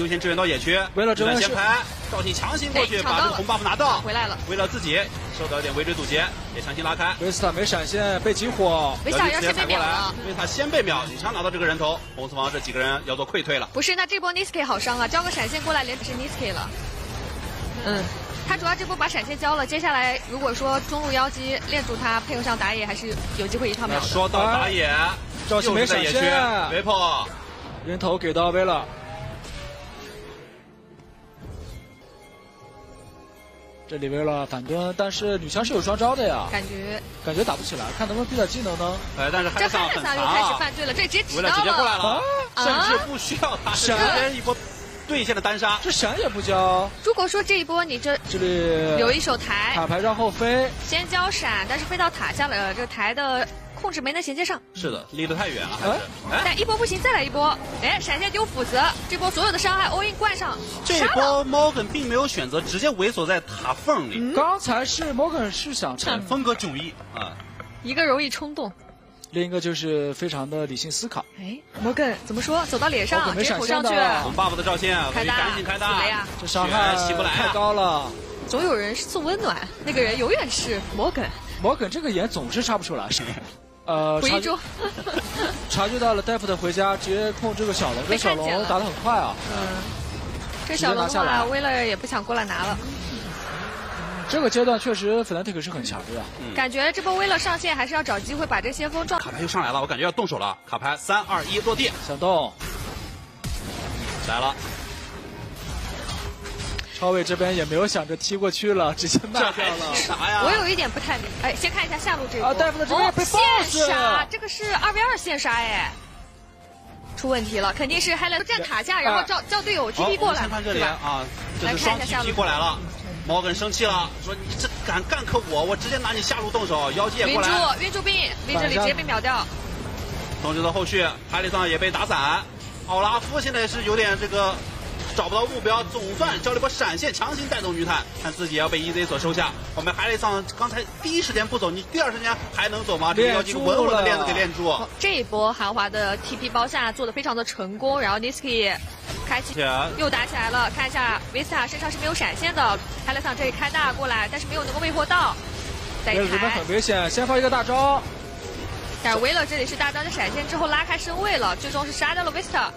优先支援到野区，为了支援先排，赵信强行过去把这个红 buff 拿到，回来了。为了自己受到一点围追堵截，也强行拉开。维斯塔没闪现，被集火，维斯塔要先被秒了，因为他先被秒，女枪拿到这个人头，红四方这几个人要做溃退了。不是，那这波 Niski 好伤啊，交个闪现过来连是 Niski 了。嗯，他主要这波把闪现交了，接下来如果说中路妖姬练住他，配合上打野，还是有机会一套秒。说到打野，赵信没闪现，没破，人头给到威了。这里为了反蹲，但是女枪是有双招的呀，感觉。感觉打不起来，看能不能逼点技能呢？哎，但是这汉桑又开始犯罪了，这直接直接过来了，甚至不需要他闪一波对线的单杀，这闪也不交。如果说这一波你这这里有一手台，塔牌让后飞，先交闪，但是飞到塔下了，这个台的。控制没能衔接上，是的，离得太远了，还是。但一波不行，再来一波。哎，闪现丢斧子，这波所有的伤害 all in 灌上。这波 Morgan 并没有选择直接猥琐在塔缝里。刚才是 Morgan 是想趁风格迥异啊，一个容易冲动，另一个就是非常的理性思考。哎，Morgan 怎么说？走到脸上，直接捅上去。红 buff 的赵信，开大，赶紧开大。这伤害起不来，太高了。总有人送温暖，那个人永远是 Morgan。Morgan 这个眼总是插不出来。呃，回住，察觉到了戴夫的回家，直接控这个小龙，这小龙打的很快啊。嗯，这小龙的话，威勒也不想过来拿了。这个阶段确实 Fnatic 是很强的呀。感觉这波威勒上线还是要找机会把这先锋撞。卡牌又上来了，我感觉要动手了。卡牌三二一落地，想动，来了。超伟这边也没有想着踢过去了，直接卖掉了。啥呀？我有一点不太明，哎，先看一下下路这波。啊，大夫的这边被线杀，这个是二 v 二线杀哎，出问题了，肯定是 Helen 站塔下，然后叫叫队友 TP 过来，先看这里啊，这是双 TP 过来了，Morgan 生气了，说你这敢干克我，我直接拿你下路动手，妖姬也过来。晕住，晕住兵，兵这里直接被秒掉。同时的后续，海里桑也被打散，奥拉夫现在是有点这个。找不到目标，总算交了一波闪现，强行带动女坦，看自己要被 EZ 所收下。我们海雷桑刚才第一时间不走，你第二时间还能走吗？这要几个稳稳的链子给链住。这一波韩华的 TP 包下做的非常的成功，然后 Niski 开启又打起来了。看一下 Vista 身上是没有闪现的，海雷桑这里开大过来，但是没有能够魅惑到。这边很危险，先放一个大招。但是 l 这里是大招的闪现之后拉开身位了，最终是杀掉了 Vista。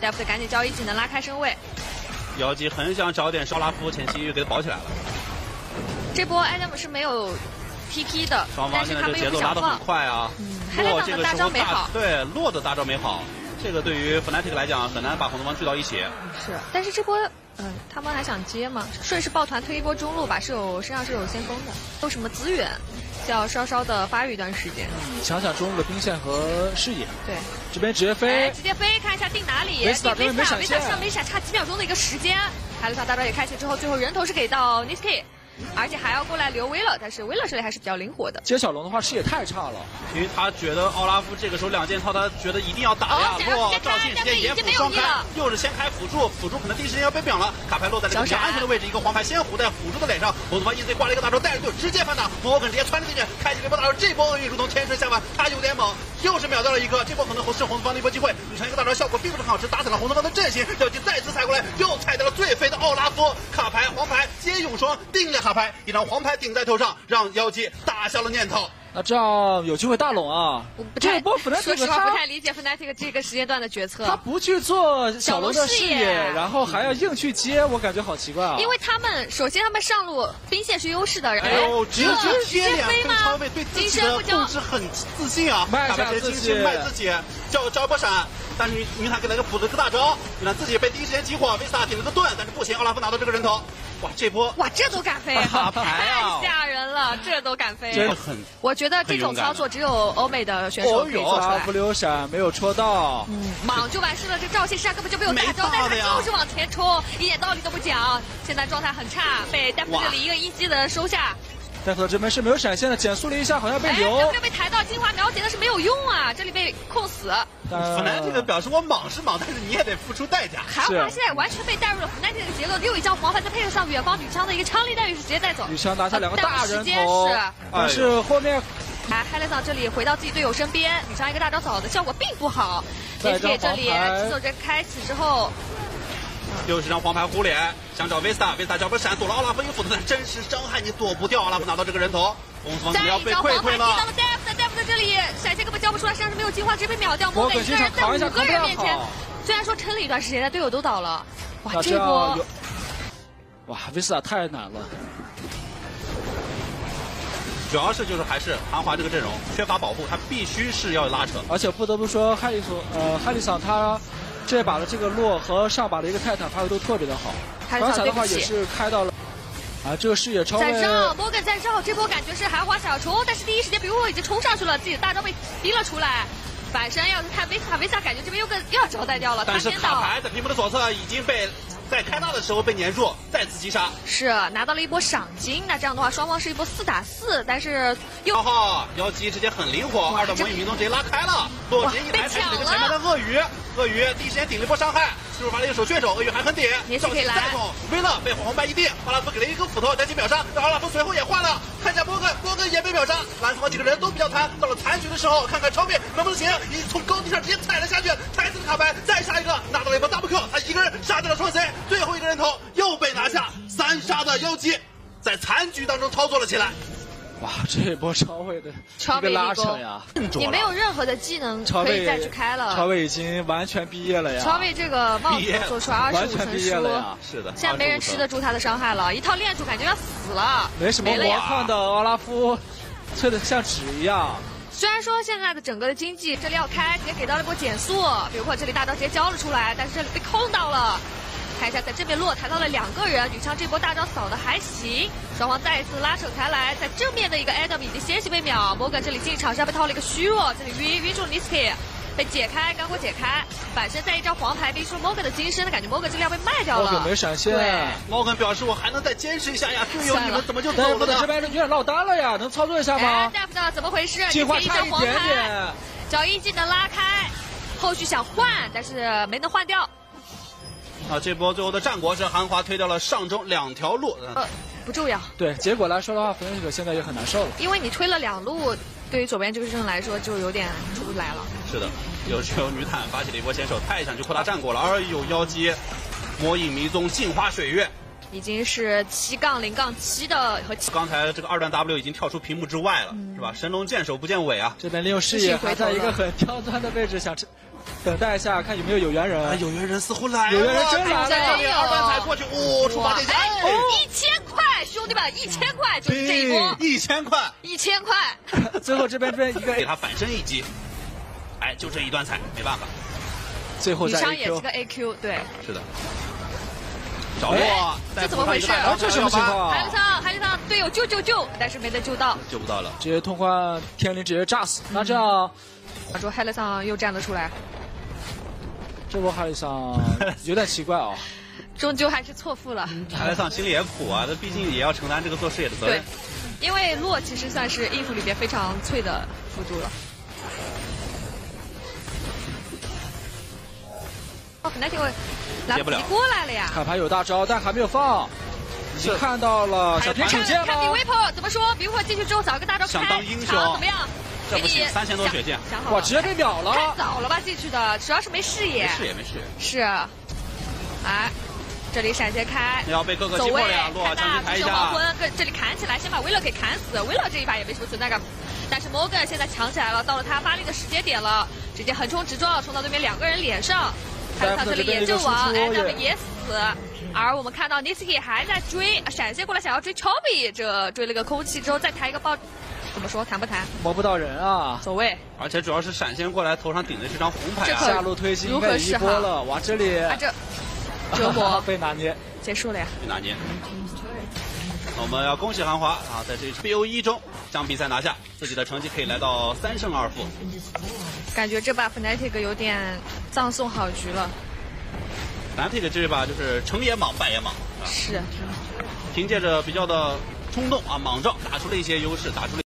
戴夫的赶紧交一技能拉开身位。妖姬很想找点烧拉夫，前期又给他保起来了。这波 Adam 是没有 TP 的，双方现在这节奏拉得很快啊。落这个大招没好，对，洛的大招没好，这个对于 Fnatic 来讲很难把红东方聚到一起。是，但是这波，嗯，他们还想接吗？顺势抱团推一波中路，吧是有身上是有先锋的，有什么资源？要稍稍的发育一段时间，抢抢中路的兵线和视野。对，这边直接飞，直接飞，看一下定哪里。维斯塔这边没闪现，没闪，差几秒钟的一个时间。海伦塔大招也开启之后，最后人头是给到 Niski。而且还要过来留威了，但是威勒这里还是比较灵活的。接小龙的话视野太差了，因为他觉得奥拉夫这个时候两件套，他觉得一定要打呀。哇，赵信直接野辅双开，又是先开辅助，辅助可能第一时间要被秒了。卡牌落在这个比较安全的位置，一个黄牌先糊在辅助的脸上。红子方 EZ 挂了一个大招，带着队友直接反打。摩根直接穿了进去，开启一波大招，这波厄运如同天神下凡，他有点猛，又是秒掉了一个。这波可能是红方的一波机会。女神一个大招效果并不是很好，只打散了红方的阵型。妖姬再次踩过来，又踩掉了最肥的奥拉夫。卡牌黄牌接永双，定了卡牌，一张黄牌。顶在头上，让妖姬打消了念头。那这样有机会大龙啊！这波 Fnatic 说实话不太理解 Fnatic 这个时间段的决策。他不去做小龙的视野，然后还要硬去接，我感觉好奇怪啊！因为他们首先他们上路兵线是优势的，然后，直接接两分超位，对自己的控制很自信啊！卖自己，卖自己，叫招波闪。但是云塔给了个辅助个大招，云塔自己被第一时间激活，维斯塔顶了个盾，但是不行，奥拉夫拿到这个人头。哇，这波哇，这都敢飞，太吓人了，这都敢飞，真的很。我觉得这种操作只有欧美的选手可以做出来。不留闪，没有戳到，嗯，莽就完事了。这赵信身上根本就没有大招，但是他就是往前冲，一点道理都不讲。现在状态很差，被戴夫这里一个一击的收下。戴夫这边是没有闪现的，减速了一下，好像被留。哎，被抬到精华秒解，但是没有用啊，这里被控死。弗奈这个表示我莽是莽，但是你也得付出代价。韩华现在完全被带入了弗奈这个节奏，又一张黄牌，再配合上远方女枪的一个枪力待遇，是直接带走。女枪拿下两个大人头，但是后面，哎，海雷桑这里回到自己队友身边，女枪一个大招扫的效果并不好。而且这里制作针开启之后。又是张黄牌糊脸，想找维斯塔，维斯塔脚步闪躲了奥拉夫一个斧头，但真实伤害你躲不掉，奥拉夫拿到这个人头，红方怎么样被溃退了？这里闪现根本交不出来，身上是没有金花，直接被秒掉。魔鬼一个人在五个人面前，虽然说撑了一段时间，但队友都倒了。哇，这波，哇，维斯塔太难了。主要是就是还是韩华这个阵容缺乏保护，他必须是要拉扯。而且不得不说，哈利索呃哈利桑他这把的这个洛和上把的一个泰坦发挥都特别的好。刚才的话也是开到了啊，这个视野超位。在绕，摩根在绕，这波感觉是韩华想要冲，但是第一时间比如我已经冲上去了，自己的大招被逼了出来。反身要是看维萨，维萨感觉这边又跟又要招待掉了。但是卡牌在屏幕的左侧已经被。在开大的时候被粘住，再次击杀，是拿到了一波赏金。那这样的话，双方是一波四打四，但是又哈哈，妖姬直接很灵活，二的魔影迷踪直接拉开了，落直接一抬抬了前面的鳄鱼，鳄鱼第一时间顶了一波伤害。师傅发了一个手血手，鳄鱼还很顶，赵信再捅，威勒被黄牌一定，巴拉夫给了一个斧头，将其秒杀。但阿拉夫随后也换了，看一下波哥，波哥也被秒杀。蓝方几个人都比较残，到了残局的时候，看看超面能不能行，已从高地上直接踩了下去，踩死了卡牌，再杀一个，拿到了一波 double kill，他一个人杀掉了双 C，最后一个人头又被拿下，三杀的妖姬在残局当中操作了起来。哇，这一波超位的一个拉扯呀！你没有任何的技能可以再去开了。超位已经完全毕业了呀！超位这个帽子做出来二十五层书，是的，现在没人吃得住他的伤害了，一套链主感觉要死了。没什么魔抗的奥拉夫，脆的像纸一样。虽然说现在的整个的经济这里要开，直接给到了一波减速，比如说这里大招直接交了出来，但是这里被控到了。看一下，在这边落抬到了两个人，女枪这波大招扫的还行，双方再一次拉扯开来，在正面的一个 Adam 已经先行被秒，摩根这里进场是要被套了一个虚弱，这里晕晕住 Nisky，被解开，刚果解开，反身再一张黄牌逼出了 Morgan 的金身，感觉 Morgan 这里要被卖掉了。Morgan 没闪现，对，Morgan 表示我还能再坚持一下呀，队友你们怎么就走了呢？这边有点落单了呀，能操作一下吗？Daft 怎么回事？进化差一点点，脚一技能拉开，后续想换，但是没能换掉。啊，这波最后的战果是韩华推掉了上中两条路。呃，不重要。对，结果来说的话，冯彦可现在也很难受了。因为你推了两路，对于左边这个阵来说就有点出不来了。是的，有只有女坦发起了一波先手，太想去扩大战果了。而有妖姬，魔影迷踪，镜花水月，已经是七杠零杠七的和。刚才这个二段 W 已经跳出屏幕之外了，是吧？神龙见首不见尾啊！这边利用视野还在一个很刁钻的位置想吃。等待一下，看有没有有缘人。有缘人似乎来了，有缘人真来了。二段踩过去，哦，触发这下，一千块，兄弟们，一千块就是这一波，一千块，一千块。最后这边这边一个给他反身一击，哎，就这一段踩，没办法。最后再 A Q，也是个 A Q，对，是的。掌握，这怎么回事？这什么情况？海陆桑，海陆桑，队友救救救，但是没得救到，救不到了，直接通关，天灵直接炸死。那这样，他说海陆桑又站了出来。这波哈利桑 有点奇怪哦，终究还是错付了。哈利桑心里也苦啊，他毕竟也要承担这个做视野的责任。对，因为洛其实算是 if 里边非常脆的辅助了。哦，那天我来不及过来了呀。卡牌有大招，但还没有放。已经看到了小天惩戒吗？看比威婆怎么说？比威婆进去之后找一个大招想当英雄怎么样？这不行，三千多血剑，哇，直接被秒了！太早了吧进去的，主要是没视野。没视野，没视野。是，哎，这里闪现开，要被哥哥击破了呀！落，将军抬一下。黄昏，跟这里砍起来，先把威勒给砍死。威勒这一把也没什么存在感，但是摩根现在强起来了，到了他发力的时间点了，直接横冲直撞，冲到对面两个人脸上。看到这里也阵亡，艾德也死。而我们看到 Nisky 还在追，闪现过来想要追 Chobby，这追了个空气之后再抬一个爆。怎么说谈不谈？摸不到人啊，走位。而且主要是闪现过来，头上顶的是张红牌，下路推进应该一波了。哇，这里这折磨 被拿捏，结束了呀。被拿捏。我们要恭喜韩华啊，在这 BO 一中将比赛拿下，自己的成绩可以来到三胜二负。感觉这把 Fnatic 有点葬送好局了。Fnatic 这把就是成也莽，败也莽。是。凭借着比较的冲动啊，莽撞，打出了一些优势，打出了。